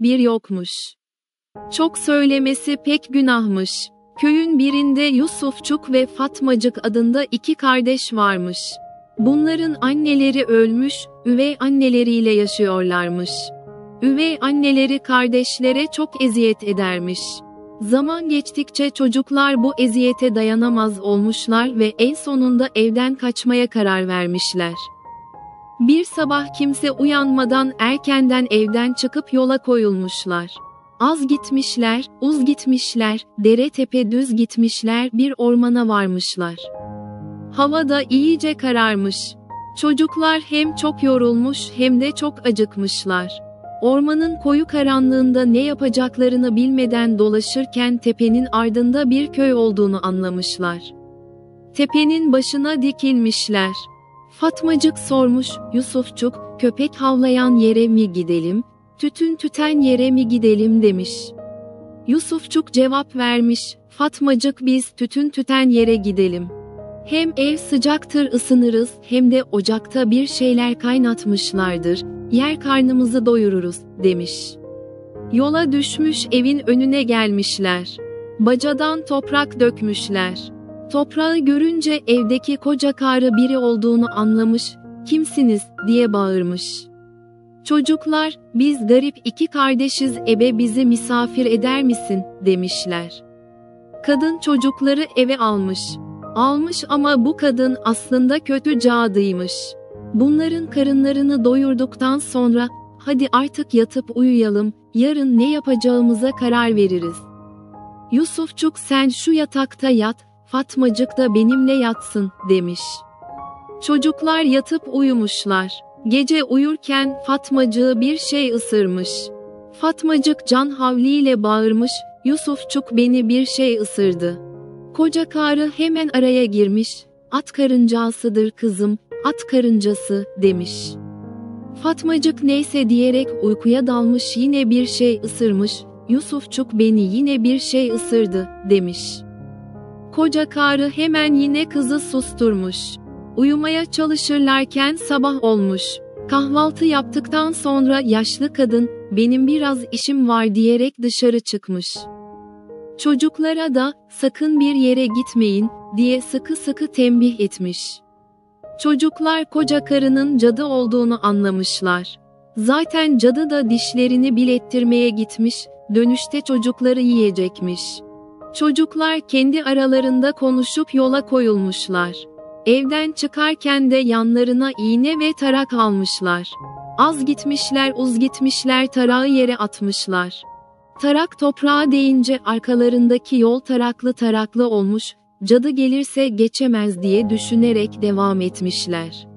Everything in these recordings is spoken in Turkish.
bir yokmuş. Çok söylemesi pek günahmış. Köyün birinde Yusufçuk ve Fatmacık adında iki kardeş varmış. Bunların anneleri ölmüş, üvey anneleriyle yaşıyorlarmış. Üvey anneleri kardeşlere çok eziyet edermiş. Zaman geçtikçe çocuklar bu eziyete dayanamaz olmuşlar ve en sonunda evden kaçmaya karar vermişler. Bir sabah kimse uyanmadan erkenden evden çıkıp yola koyulmuşlar. Az gitmişler, uz gitmişler, dere tepe düz gitmişler bir ormana varmışlar. Hava da iyice kararmış. Çocuklar hem çok yorulmuş hem de çok acıkmışlar. Ormanın koyu karanlığında ne yapacaklarını bilmeden dolaşırken tepenin ardında bir köy olduğunu anlamışlar. Tepenin başına dikilmişler. Fatmacık sormuş, Yusufçuk, köpek havlayan yere mi gidelim, tütün tüten yere mi gidelim demiş. Yusufçuk cevap vermiş, Fatmacık biz tütün tüten yere gidelim. Hem ev sıcaktır ısınırız hem de ocakta bir şeyler kaynatmışlardır, yer karnımızı doyururuz, demiş. Yola düşmüş evin önüne gelmişler. Bacadan toprak dökmüşler. Toprağı görünce evdeki koca karı biri olduğunu anlamış, kimsiniz, diye bağırmış. Çocuklar, biz garip iki kardeşiz ebe bizi misafir eder misin, demişler. Kadın çocukları eve almış. Almış ama bu kadın aslında kötü cadıymış. Bunların karınlarını doyurduktan sonra, hadi artık yatıp uyuyalım, yarın ne yapacağımıza karar veririz. Yusufçuk sen şu yatakta yat, Fatmacık da benimle yatsın, demiş. Çocuklar yatıp uyumuşlar. Gece uyurken Fatmacığı bir şey ısırmış. Fatmacık can havliyle bağırmış, Yusufçuk beni bir şey ısırdı. Koca karı hemen araya girmiş, at karıncasıdır kızım, at karıncası, demiş. Fatmacık neyse diyerek uykuya dalmış yine bir şey ısırmış, Yusufçuk beni yine bir şey ısırdı, demiş. Koca karı hemen yine kızı susturmuş. Uyumaya çalışırlarken sabah olmuş. Kahvaltı yaptıktan sonra yaşlı kadın, benim biraz işim var diyerek dışarı çıkmış. Çocuklara da, sakın bir yere gitmeyin, diye sıkı sıkı tembih etmiş. Çocuklar koca karının cadı olduğunu anlamışlar. Zaten cadı da dişlerini bilettirmeye gitmiş, dönüşte çocukları yiyecekmiş. Çocuklar kendi aralarında konuşup yola koyulmuşlar. Evden çıkarken de yanlarına iğne ve tarak almışlar. Az gitmişler uz gitmişler tarağı yere atmışlar. Tarak toprağa değince arkalarındaki yol taraklı taraklı olmuş, cadı gelirse geçemez diye düşünerek devam etmişler.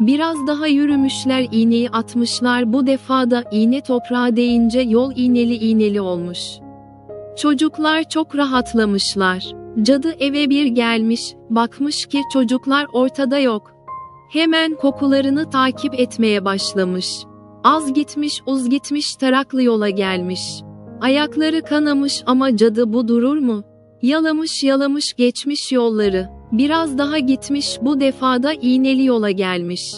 Biraz daha yürümüşler iğneyi atmışlar bu defa da iğne toprağa değince yol iğneli iğneli olmuş. Çocuklar çok rahatlamışlar. Cadı eve bir gelmiş, bakmış ki çocuklar ortada yok. Hemen kokularını takip etmeye başlamış. Az gitmiş uz gitmiş taraklı yola gelmiş. Ayakları kanamış ama cadı bu durur mu? Yalamış yalamış geçmiş yolları. Biraz daha gitmiş bu defada iğneli yola gelmiş.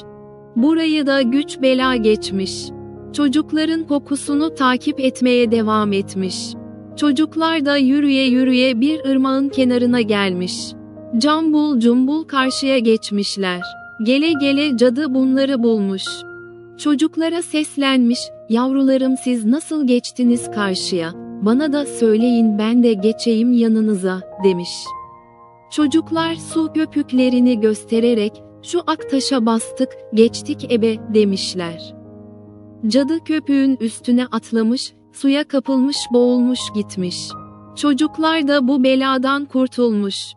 Burayı da güç bela geçmiş. Çocukların kokusunu takip etmeye devam etmiş. Çocuklar da yürüye yürüye bir ırmağın kenarına gelmiş. Cambul cumbul karşıya geçmişler. Gele gele cadı bunları bulmuş. Çocuklara seslenmiş, yavrularım siz nasıl geçtiniz karşıya, bana da söyleyin ben de geçeyim yanınıza, demiş. Çocuklar su köpüklerini göstererek, şu aktaşa bastık, geçtik ebe, demişler. Cadı köpüğün üstüne atlamış, suya kapılmış boğulmuş gitmiş. Çocuklar da bu beladan kurtulmuş.